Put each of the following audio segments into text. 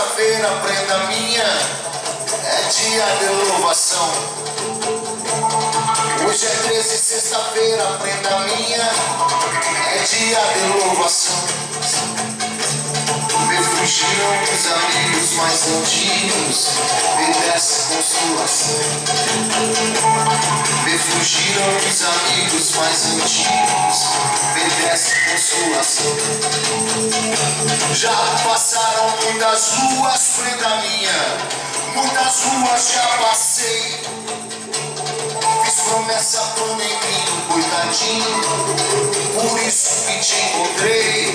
sexta-feira, prenda minha, é dia de louvação. Hoje é 13, sexta-feira, prenda minha, é dia de louvação. Me fugiram os mais antigos Me desse consolação Me fugiram os amigos mais antigos Me desse consolação Já passaram muitas ruas frente a minha Muitas ruas já passei. Fiz promessa pro neguinho, coitadinho Por isso que te encontrei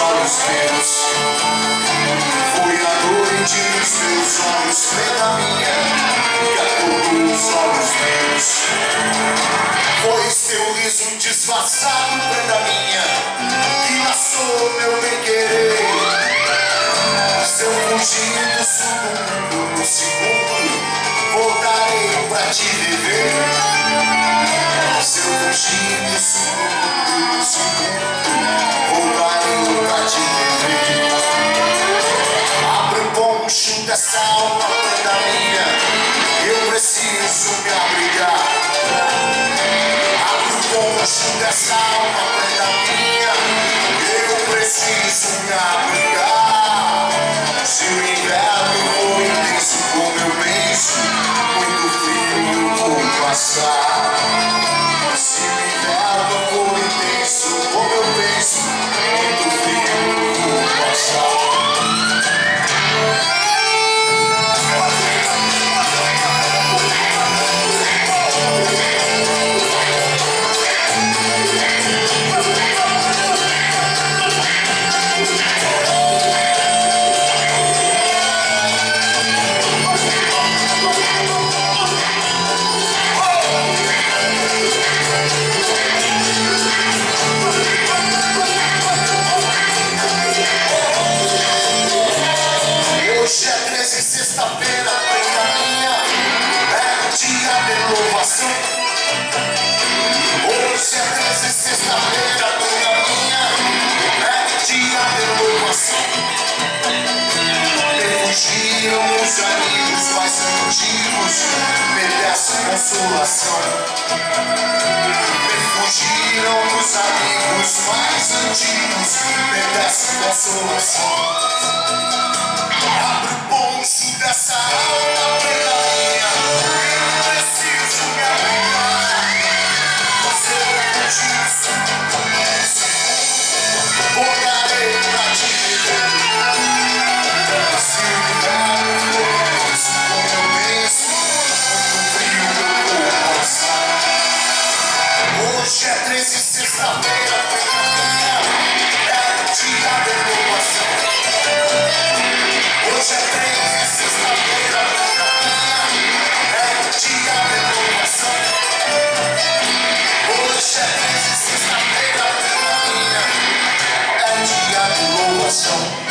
olhos meus. Foi a noite dos teus olhos, pela minha, que acordou os olhos meus. Foi seu riso disfarçado, prenda minha, que laçou meu bem-querer. Seu fugir do segundo no segundo, voltarei pra te rever. Seu fugir do segundo Yes. Consolação. Me fugiram os amigos mais antigos, me desse consolação. Abre o coração.